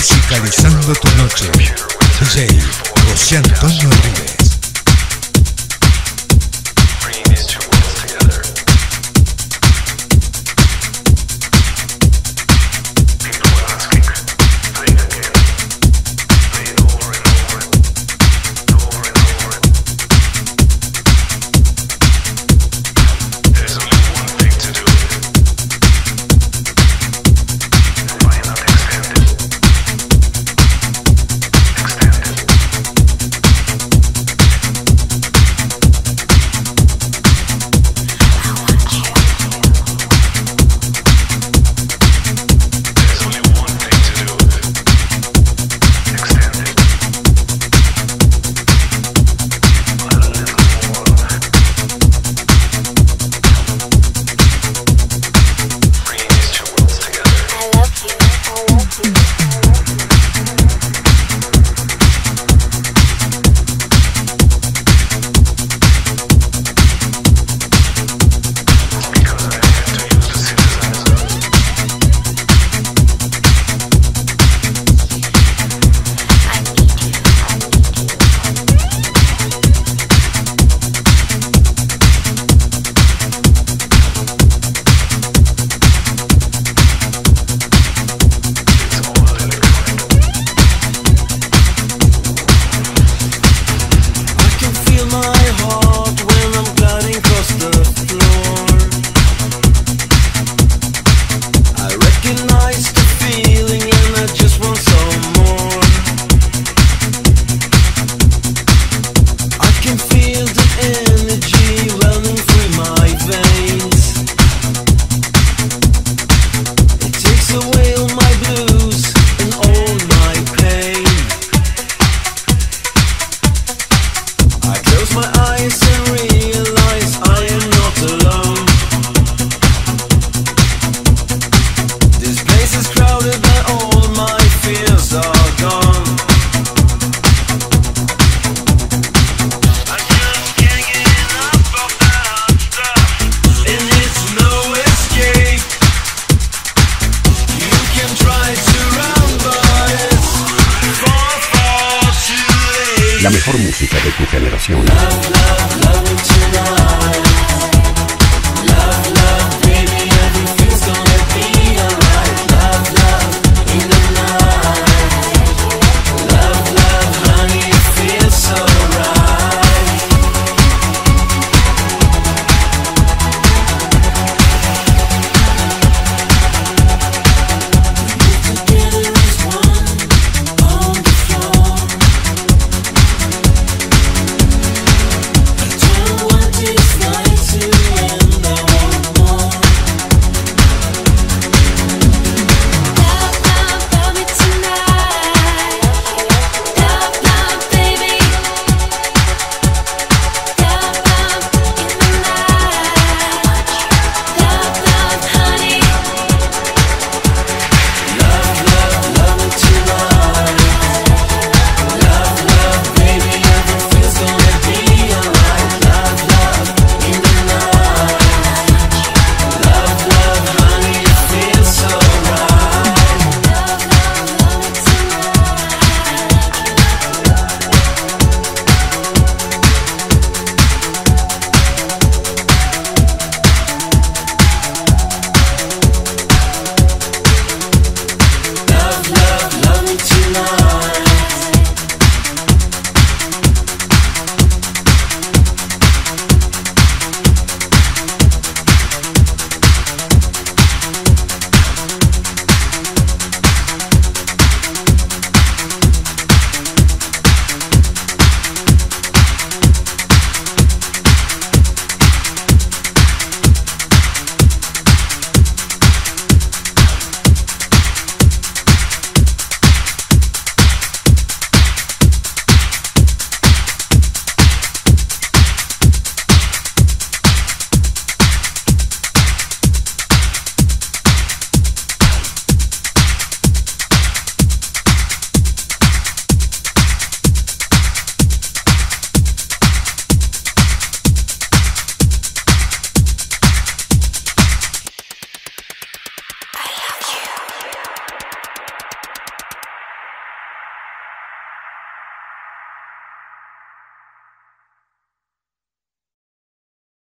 Musicalizando tu noche. DJ José Antonio Ríos. La mejor música de tu generación.